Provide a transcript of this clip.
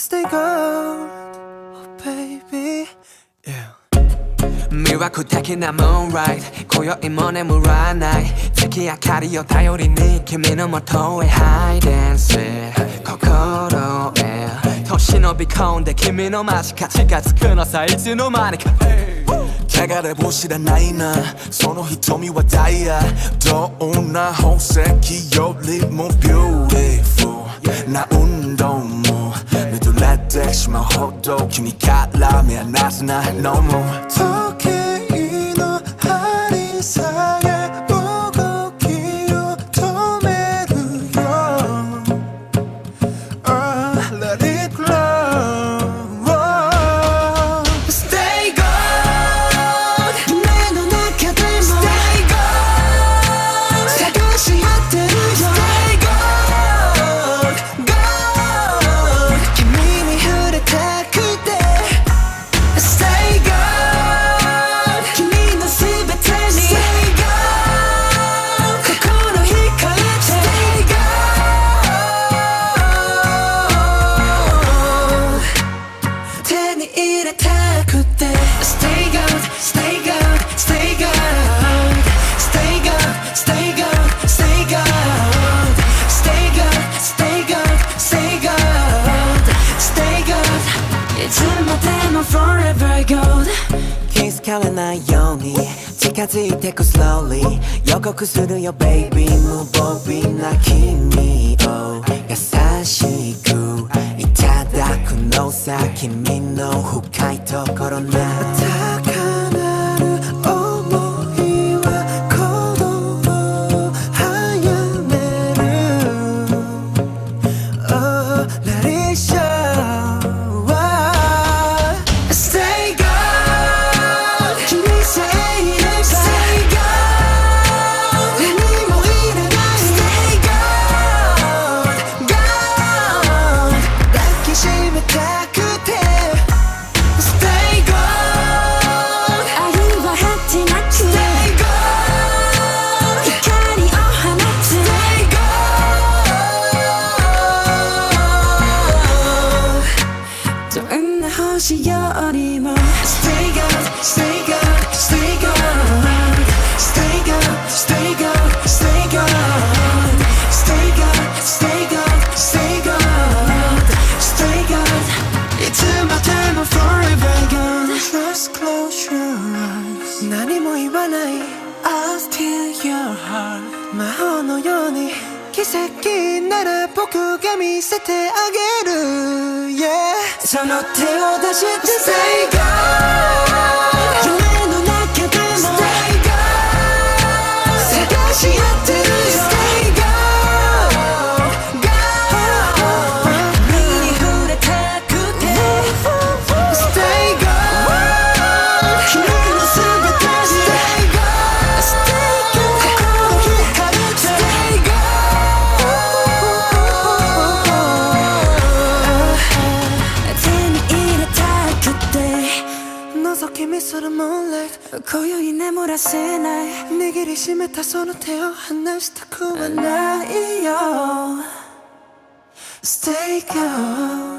stay gold Oh baby Yeah. 魅惑的なムーンライト今宵も眠らない月明かりを頼りに君の元へハイデンス心へと忍び込んで君の間近近づくのさいつの間にか汚れも知らないなその瞳はダイヤどんな宝石よりもビューティフルな運動 fresh my hot dog 君 got ラーメンはなしない飲むかれないように近づいてく slowly 予告するよ baby 無防備な君を優しくいただくのさ君の深いところな back 何も言わない。魔法のように。奇跡なら僕が見せてあげる、その手を出して Say GO! moonlight 고요히 내몰아 s a 내 길이 심해 타서 노태워 한날씩 다 구워 나이요 Stay calm